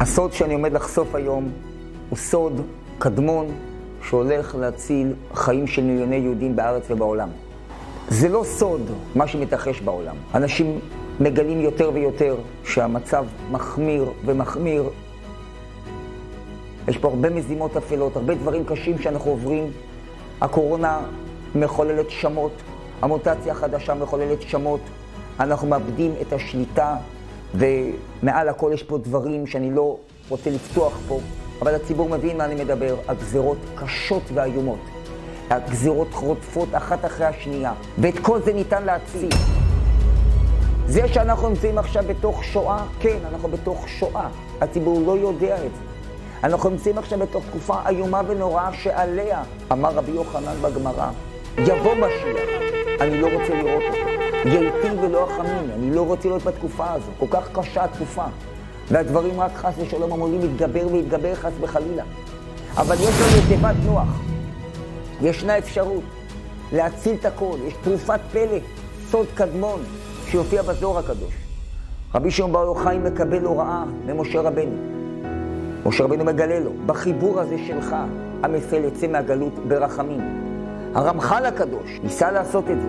הסוד שאני עומד לחשוף היום הוא סוד קדמון שהולך להציל חיים של מיליוני יהודים בארץ ובעולם. זה לא סוד מה שמתרחש בעולם. אנשים מגלים יותר ויותר שהמצב מחמיר ומחמיר. יש פה הרבה מזימות אפלות, הרבה דברים קשים שאנחנו עוברים. הקורונה מחוללת שמות, המוטציה החדשה מחוללת שמות. אנחנו מאבדים את השליטה, ומעל הכל יש פה דברים שאני לא רוצה לפתוח פה, אבל הציבור מבין מה אני מדבר. הגזרות קשות ואיומות. הגזרות רודפות אחת אחרי השנייה, ואת כל זה ניתן להציל. זה שאנחנו נמצאים עכשיו בתוך שואה, כן, אנחנו בתוך שואה. הציבור לא יודע את זה. אנחנו נמצאים עכשיו בתוך תקופה איומה ונוראה שעליה, אמר רבי יוחנן בגמרא, יבוא משיח, אני לא רוצה לראות אותו. ייטיב ולא אחמים, אני לא רוצה להיות בתקופה הזו. כל כך קשה התקופה. והדברים רק חס ושלום אמורים להתגבר ולהתגבר חס וחלילה. אבל יש לנו תיבת נוח. ישנה אפשרות להציל את הכל. יש תרופת פלא, סוד קדמון, שיופיע בזוהר הקדוש. רבי שמעון בר יוחאי מקבל הוראה ממשה רבנו. משה רבנו מגלה לו, בחיבור הזה שלך, עם ישראל יצא מהגלות ברחמים. הרמח"ל הקדוש ניסה לעשות את זה,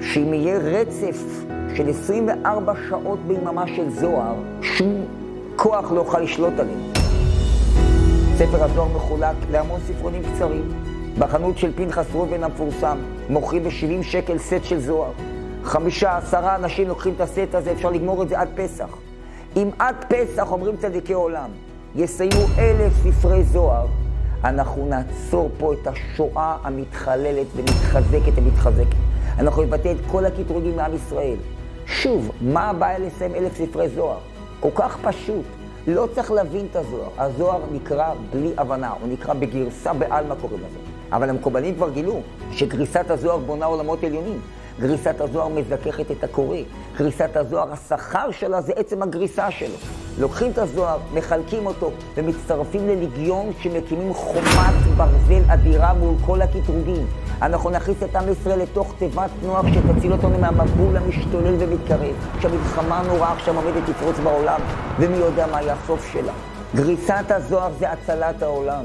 שאם יהיה רצף של 24 שעות ביממה של זוהר, שום כוח לא יוכל לשלוט עליהם. ספר הזוהר מחולק להמון ספרונים קצרים. בחנות של פנחס רובן המפורסם, מוכרים ב-70 שקל סט של זוהר. חמישה, עשרה אנשים לוקחים את הסט הזה, אפשר לגמור את זה עד פסח. אם עד פסח, אומרים צדיקי עולם, יסיימו אלף ספרי זוהר, אנחנו נעצור פה את השואה המתחללת ומתחזקת ומתחזקת. אנחנו נבטא את כל הקטרוגים מעם ישראל. שוב, מה הבעיה לסיים אלף ספרי זוהר? כל כך פשוט. לא צריך להבין את הזוהר. הזוהר נקרא בלי הבנה, הוא נקרא בגרסה בעלמא קוראים לזה. אבל המקובלים כבר גילו שגריסת הזוהר בונה עולמות עליונים. גריסת הזוהר מזככת את הקורא. גריסת הזוהר, השכר שלה זה עצם הגריסה שלו. לוקחים את הזוהר, מחלקים אותו, ומצטרפים לליגיון שמקימים חומת ברזל אדירה מול כל הקטרוגים. אנחנו נכניס את עם ישראל לתוך תיבת נוח שתציל אותנו מהמבול המשתולל ומתקרב. שהמלחמה הנוראה עכשיו עומדת לפרוץ בעולם, ומי יודע מה יהיה הסוף שלה. גריסת הזוהר זה הצלת העולם.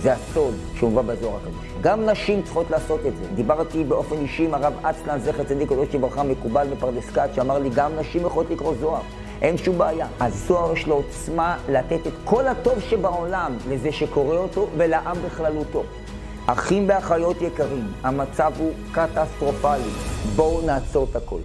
זה הסוד שהובא בזוהר הקדוש. גם נשים צריכות לעשות את זה. דיברתי באופן אישי עם הרב אצלן, זכר צדיק קדוש לברכה, מקובל מפרדס כץ, שאמר לי, גם נשים יכולות לקרוא זוהר. אין שום בעיה. הזוהר יש לו עוצמה לתת את כל הטוב שבעולם לזה שקורא אותו ולעם בכללותו. אחים ואחיות יקרים, המצב הוא קטסטרופלי. בואו נעצור את הכל.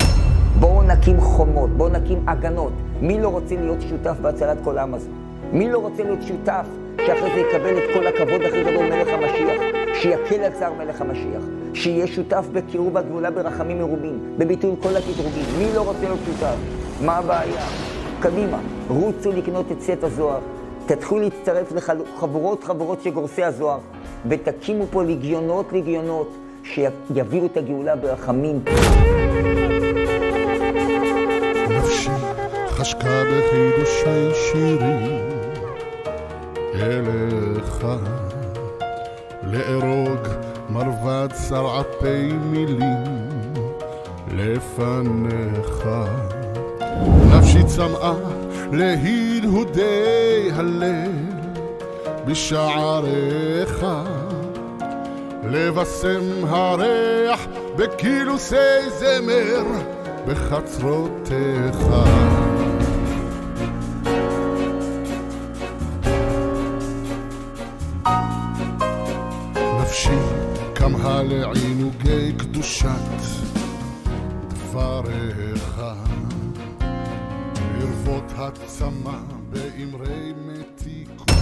בואו נקים חומות, בואו נקים הגנות. מי לא רוצה להיות שותף בהצלת כל העם הזה? מי לא רוצה להיות שותף שאחרי זה יקבל את כל הכבוד הכי גדול מלך המשיח? שיקל על צער מלך המשיח. שיהיה שותף בקירוב הגאולה ברחמים מרובים, בביטול כל הקטרוגים. מי לא רוצה להיות שותף? מה הבעיה? קדימה, רוצו לקנות את סט הזוהר. תתחילו להצטרף לחבורות חברות של גורסי הזוהר, ותקימו פה לגיונות לגיונות שיביאו את הגאולה ברחמים. נפשי חשקה בחידושי שירים אליך לארוג מרבד צרעפי מילים. לפניך נפשי צמאה להדהודי הלב. בשעריך לבשם הריח בקילוסי זמר. בחצרותיך כמהה לעינוגי קדושת דבריך לרבות הצמא באמרי מתיקות